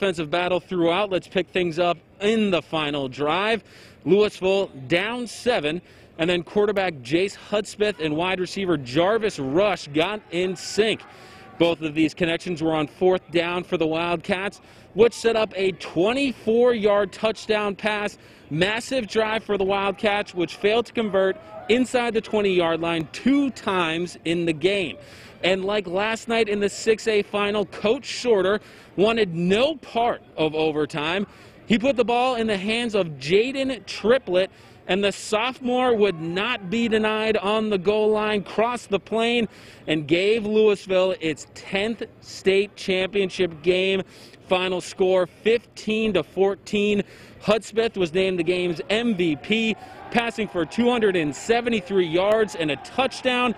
offensive battle throughout. Let's pick things up in the final drive. Louisville down seven. And then quarterback Jace Hudspeth and wide receiver Jarvis Rush got in sync. Both of these connections were on fourth down for the Wildcats, which set up a 24 yard touchdown pass. Massive drive for the Wildcats, which failed to convert inside the 20 yard line two times in the game. And like last night in the 6A final, Coach Shorter wanted no part of overtime. He put the ball in the hands of Jaden Triplett and the sophomore would not be denied on the goal line, crossed the plane, and gave Louisville its 10th state championship game. Final score 15 to 14. Hudspeth was named the game's MVP, passing for 273 yards and a touchdown.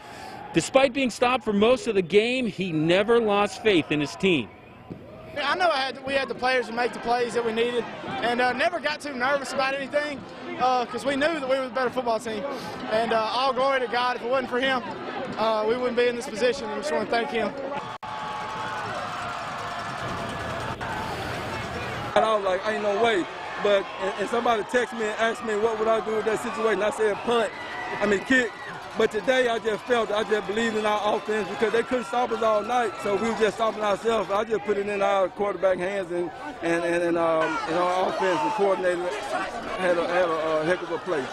Despite being stopped for most of the game, he never lost faith in his team. I know I had, we had the players to make the plays that we needed, and uh, never got too nervous about anything because uh, we knew that we were the better football team. And uh, all glory to God. If it wasn't for him, uh, we wouldn't be in this position. We just want to thank him. And I was like, ain't no way. But and, and somebody texted me and asked me what would I do with that situation. I said punt. I mean kick. But today I just felt, I just believed in our offense because they couldn't stop us all night. So we were just stopping ourselves. I just put it in our quarterback hands and and and, and, um, and our offense and coordinator had a, had a, a heck of a play.